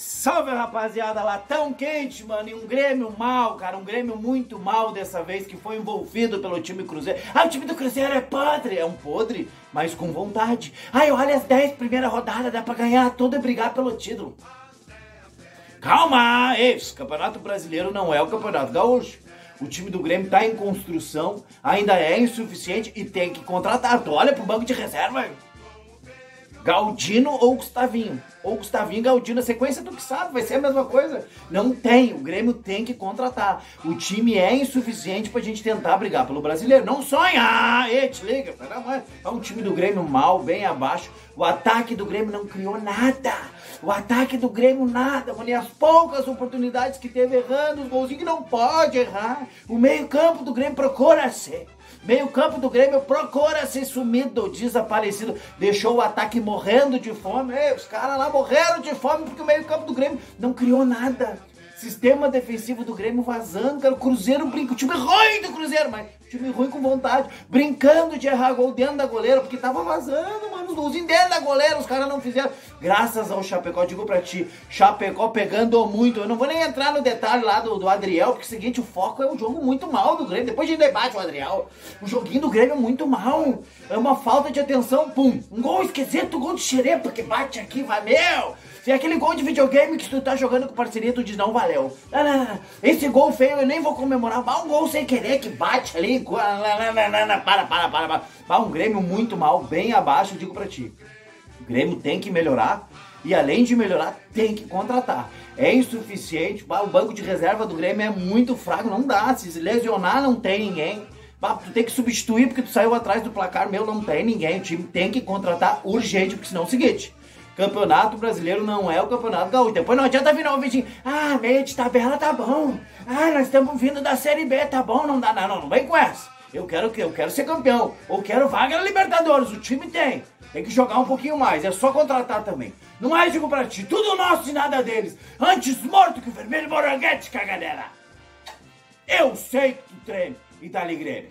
Salve rapaziada, lá tão quente, mano, e um Grêmio mal, cara, um Grêmio muito mal dessa vez, que foi envolvido pelo time Cruzeiro. Ah, o time do Cruzeiro é podre, é um podre, mas com vontade. Ai, olha as 10 primeiras rodadas, dá pra ganhar tudo e brigar pelo título. Calma, esse campeonato brasileiro não é o campeonato gaúcho. O time do Grêmio tá em construção, ainda é insuficiente e tem que contratar. Tu olha pro banco de reserva, Galdino ou Gustavinho. Ou Gustavinho Galdino, a sequência do que sabe, vai ser a mesma coisa. Não tem, o Grêmio tem que contratar. O time é insuficiente pra gente tentar brigar pelo brasileiro. Não sonha! Ei, te liga, é um time do Grêmio mal, bem abaixo. O ataque do Grêmio não criou nada. O ataque do Grêmio nada, mano. E as poucas oportunidades que teve errando, os golzinhos que não pode errar. O meio-campo do Grêmio procura ser. Meio campo do Grêmio procura ser sumido, desaparecido. Deixou o ataque morrendo de fome. Ei, os caras lá morreram de fome porque o meio campo do Grêmio não criou nada. Sistema defensivo do Grêmio vazando, cara. O Cruzeiro brinca. O time ruim do Cruzeiro, mas time ruim com vontade. Brincando de errar gol dentro da goleira, porque tava vazando, mano. Os golzinhos dentro da goleira, os caras não fizeram. Graças ao Chapecó, digo pra ti, Chapecó pegando muito. Eu não vou nem entrar no detalhe lá do, do Adriel, porque é o seguinte, o foco é um jogo muito mal do Grêmio. Depois de debate o Adriel. O joguinho do Grêmio é muito mal. É uma falta de atenção. Pum. Um gol esquisito, gol de xerepa que bate aqui, vai, meu. Se é aquele gol de videogame que tu tá jogando com parceria, tu diz, não, valeu. Não. Esse gol feio eu nem vou comemorar. Mas um gol sem querer que bate ali. Para, para, para, para. Mas um Grêmio muito mal, bem abaixo, digo pra ti. O Grêmio tem que melhorar. E além de melhorar, tem que contratar. É insuficiente. O banco de reserva do Grêmio é muito fraco. Não dá. Se lesionar, não tem ninguém. Tu tem que substituir porque tu saiu atrás do placar meu, não tem ninguém. O time tem que contratar urgente, porque senão é o seguinte. Campeonato brasileiro não é o campeonato gaúcho. Depois não adianta virar um vizinho. Ah, meio de tabela tá bom. Ah, nós estamos vindo da Série B, tá bom? Não dá, não, não vem com essa. Eu quero que eu quero ser campeão. Ou quero vaga na Libertadores. O time tem. Tem que jogar um pouquinho mais. É só contratar também. Não é digo pra ti. Tudo nosso e nada deles. Antes morto que o vermelho moranguete, cagadeira. Eu sei que tu treme. Ali, Grêmio.